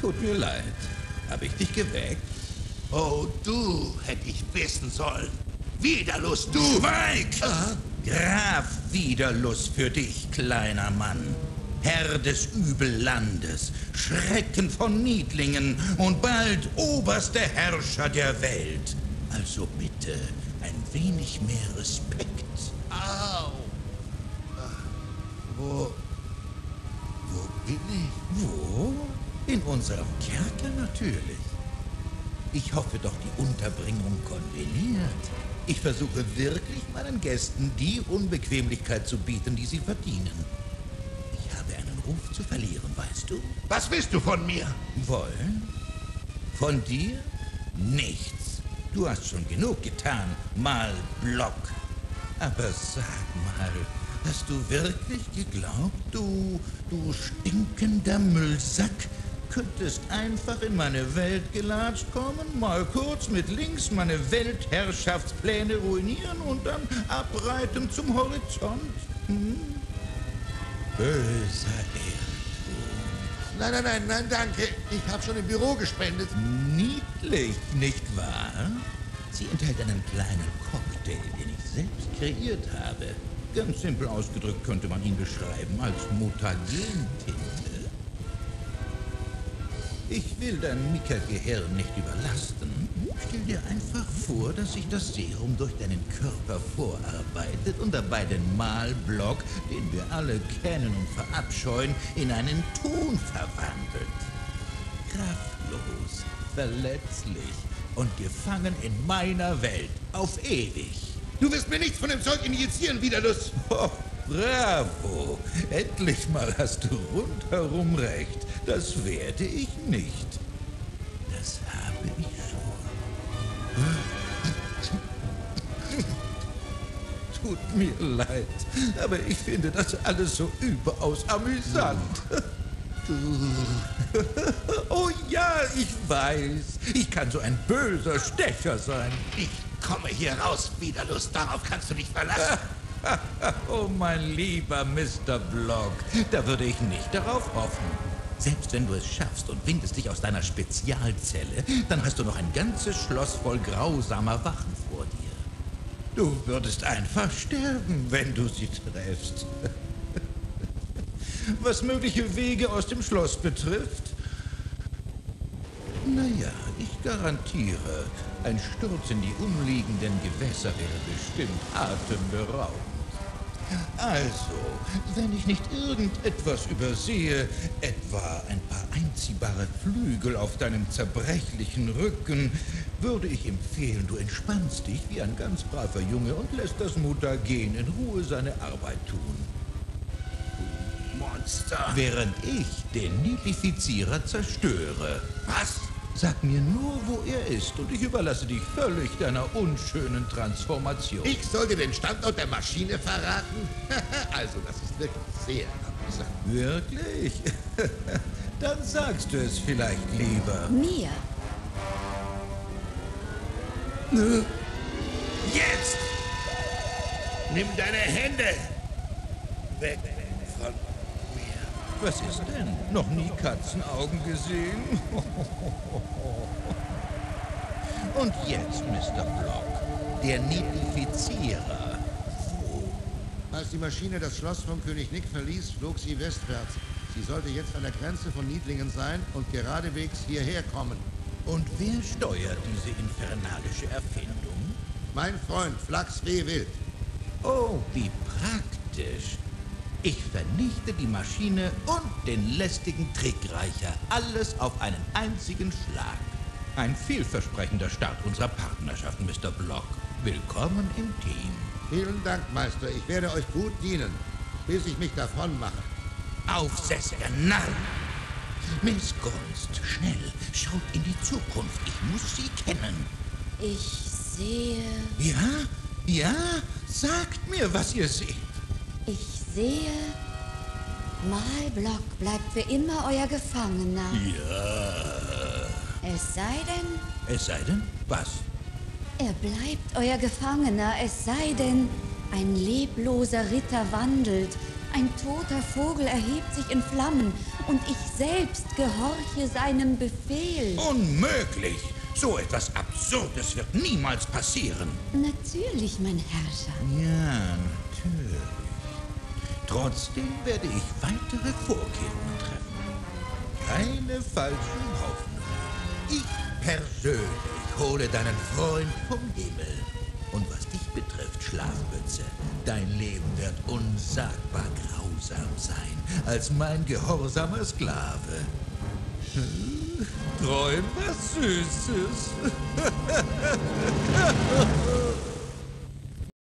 Tut mir leid. Habe ich dich geweckt? Oh, du hätte ich wissen sollen. Widerlust, du! Schweig! Graf Widerlust für dich, kleiner Mann. Herr des Übellandes, Schrecken von Niedlingen und bald oberster Herrscher der Welt. Also bitte ein wenig mehr Respekt. Au! Wo. Wo bin ich? Wo? In unserem Kerker natürlich. Ich hoffe doch, die Unterbringung konveniert. Ich versuche wirklich meinen Gästen die Unbequemlichkeit zu bieten, die sie verdienen. Ich habe einen Ruf zu verlieren, weißt du? Was willst du von mir? Wollen? Von dir? Nichts. Du hast schon genug getan, mal Block. Aber sag mal, hast du wirklich geglaubt, du, du stinkender Müllsack, könntest einfach in meine Welt gelatscht kommen, mal kurz mit links meine Weltherrschaftspläne ruinieren und dann abreiten zum Horizont? Hm? Böser Irrtum. Nein, nein, nein, nein, danke. Ich habe schon im Büro gespendet. Niedlich, nicht wahr? Sie enthält einen kleinen Cocktail, den ich selbst kreiert habe. Ganz simpel ausgedrückt könnte man ihn beschreiben als Mutagentinte. Ich will dein Mika-Gehirn nicht überlasten. Stell dir einfach vor, dass sich das Serum durch deinen Körper vorarbeitet und dabei den Malblock, den wir alle kennen und verabscheuen, in einen Ton verwandelt. Kraftlos, verletzlich und gefangen in meiner Welt auf ewig. Du wirst mir nichts von dem Zeug injizieren, Widerlust. Oh, bravo! Endlich mal hast du rundherum recht. Das werde ich nicht. Das habe ich schon. Tut mir leid, aber ich finde das alles so überaus amüsant. Oh ja, ich weiß. Ich kann so ein böser Stecher sein. Ich komme hier raus, Widerlust. Darauf kannst du dich verlassen. Oh, mein lieber Mr. Block, da würde ich nicht darauf hoffen. Selbst wenn du es schaffst und windest dich aus deiner Spezialzelle, dann hast du noch ein ganzes Schloss voll grausamer Wachen vor dir. Du würdest einfach sterben, wenn du sie treffst. Was mögliche Wege aus dem Schloss betrifft, naja, ich garantiere, ein Sturz in die umliegenden Gewässer wäre bestimmt atemberaubend. Also, wenn ich nicht irgendetwas übersehe, etwa ein paar einziehbare Flügel auf deinem zerbrechlichen Rücken, würde ich empfehlen, du entspannst dich wie ein ganz braver Junge und lässt das Mutagen in Ruhe seine Arbeit tun. Monster. Während ich den Nidifizierer zerstöre. Was? Sag mir nur, wo er ist, und ich überlasse dich völlig deiner unschönen Transformation. Ich soll dir den Standort der Maschine verraten? also, das ist wirklich sehr amüsant. Wirklich? Dann sagst du es vielleicht lieber. Mir. Jetzt! Nimm deine Hände weg von mir. Was ist denn? Noch nie Katzenaugen gesehen? Und jetzt, Mr. Block, der Nidifizierer. Als die Maschine das Schloss von König Nick verließ, flog sie westwärts. Sie sollte jetzt an der Grenze von Niedlingen sein und geradewegs hierher kommen. Und wer steuert diese infernalische Erfindung? Mein Freund Flax W. Wild. Oh, wie praktisch. Ich vernichte die Maschine und den lästigen Trickreicher. Alles auf einen einzigen Schlag. Ein vielversprechender Start unserer Partnerschaft, Mr. Block. Willkommen im Team. Vielen Dank, Meister. Ich werde euch gut dienen, bis ich mich davon mache. Aufsässiger Narr! Missgunst, schnell, schaut in die Zukunft. Ich muss sie kennen. Ich sehe. Ja? Ja? Sagt mir, was ihr seht. Ich sehe. Malblock bleibt für immer euer Gefangener. Ja. Es sei denn, Es sei denn, was? er bleibt euer Gefangener. Es sei denn, ein lebloser Ritter wandelt Ein toter Vogel erhebt sich in Flammen und ich selbst gehorche seinem Befehl. Unmöglich! So etwas Absurdes wird niemals passieren. Natürlich, mein Herrscher. Ja, natürlich. Trotzdem werde ich weitere Vorkehrungen treffen. Keine falschen Hoffnungen. Ich persönlich hole deinen Freund vom Himmel. Und was dich betrifft, Schlafmütze, dein Leben wird unsagbar grausam sein als mein gehorsamer Sklave. Träum was Süßes.